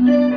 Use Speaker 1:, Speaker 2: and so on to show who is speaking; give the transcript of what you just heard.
Speaker 1: Mm-hmm.